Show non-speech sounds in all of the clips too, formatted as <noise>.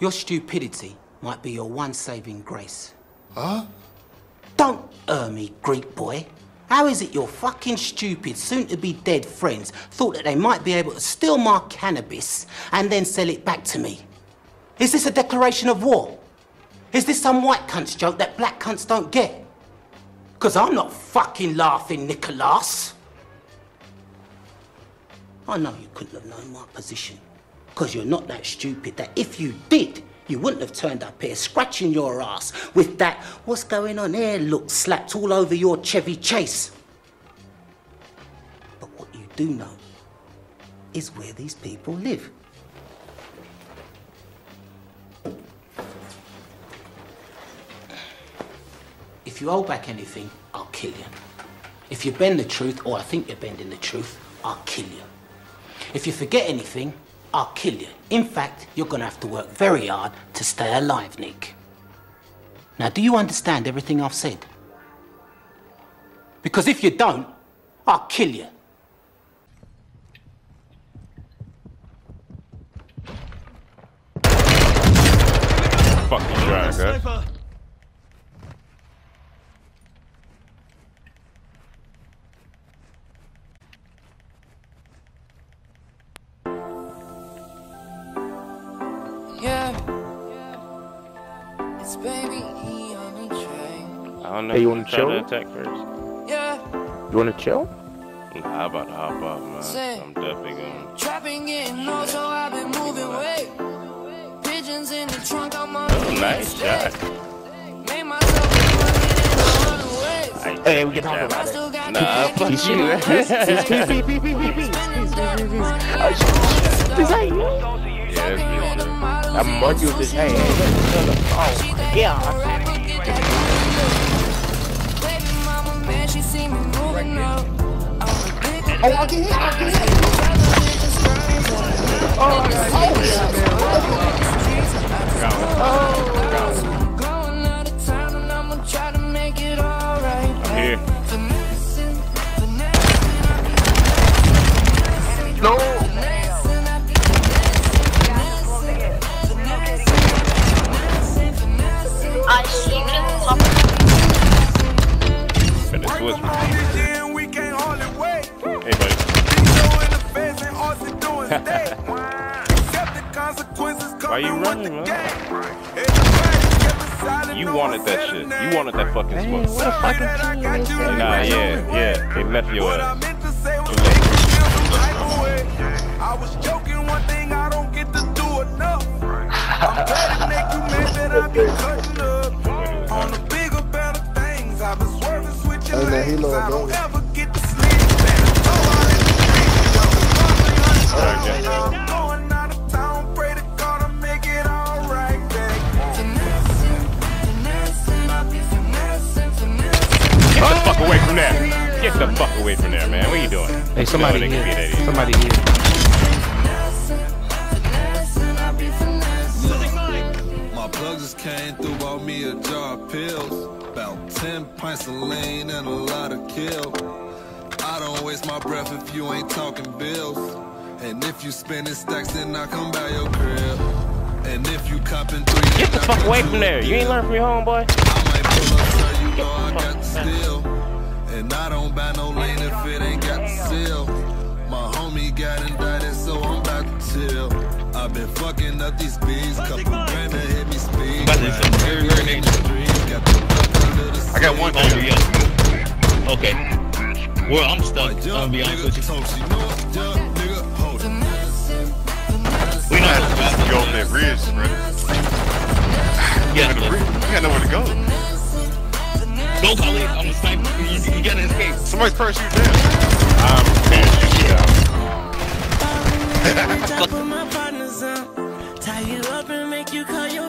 Your stupidity might be your one saving grace. Huh? Don't err me, Greek boy. How is it your fucking stupid, soon to be dead friends thought that they might be able to steal my cannabis and then sell it back to me? Is this a declaration of war? Is this some white cunt's joke that black cunts don't get? Because I'm not fucking laughing, Nicholas. I know you couldn't have known my position. Because you're not that stupid that if you did, you wouldn't have turned up here scratching your ass with that what's going on here look slapped all over your Chevy Chase. But what you do know is where these people live. If you hold back anything, I'll kill you. If you bend the truth, or I think you're bending the truth, I'll kill you. If you forget anything, I'll kill you. In fact, you're gonna have to work very hard to stay alive, Nick. Now, do you understand everything I've said? Because if you don't, I'll kill you. Fucking trying, guys. Eh? I don't know. Hey, you wanna tried chill? to attack first? Yeah. You wanna chill? Nah, I'm about to hop off, man. Say. I'm definitely going. Trapping getting old, so I've been moving weight. Pigeons in the trunk, I'm on Oh, the nice interstate. shot. Made myself a hundred in a hundred ways. Hey, we can talk I about it. still Nah, fuck you. <laughs> Spending dirt money. This ain't you. Yeah, it's Fucking been random true. models I'm in marking the with this. social Hey, hey, She hey. think Yeah. I'm a rapper, get that money. Baby mama, man, she see me moving up. I'm a big Oh, I can hit, I can hit. Oh, Going stay. Accept the consequences Why you running, man? game. Everybody kept it silent, You wanted that shit. You wanted that fucking smoke. what a fucking team got is you that? in Nah, yeah, yeah. They left your ass. Finessing, I be finessing, finessing. Get the fuck away from there. Get the fuck away from there, man. What are you doing? Hey, somebody No, they can be that here. Somebody here. Came through, bought me a jar of pills. About 10 pints of lean and a lot of kill. I don't waste my breath if you ain't talking bills. And if you spending stacks, then I come by your crib. And if you copping three, Get the fuck away from there. You ain't learned from your homeboy. I might pull up, sir, you know I got the steel. And I don't buy no lane if it ain't got the seal. My homie got indicted, so I'm about to chill. I've been fucking up these beats, couple grand to hit me speed. But it's a very, very dangerous. Got the fuck under the I got one seat. over yeah. Okay. Well, I'm stuck. I'm Young gonna be honest nigga with you. toast, you know what, young nigga. We know how to Go over that bridge, brother. Yeah, The bridge. You got nowhere to go. go, Khalid. I'm a sniper. You, you gotta escape. Somebody's parachute down. I'm parachute down. Put my partners on. Tie you up and make you call your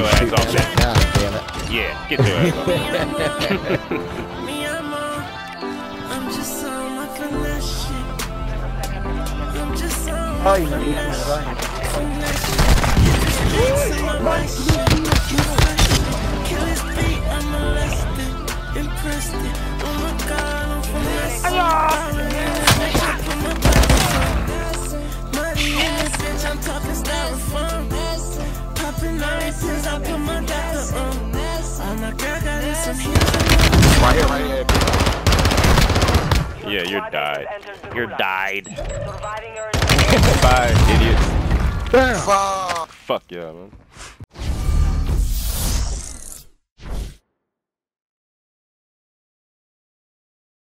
your ass off that. Ah, God damn it. Yeah, get your ass off. Me, I'm on. I'm just on my finesse shit. I'm just on my Ay, Right here, right here. Yeah, you're died. You're died. <laughs> Bye, idiots. Fuck. Fuck yeah, man.